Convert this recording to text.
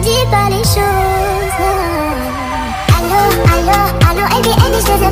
dis pas les choses. Ah. Allô, allô, allô, elle dit, elle dit, je les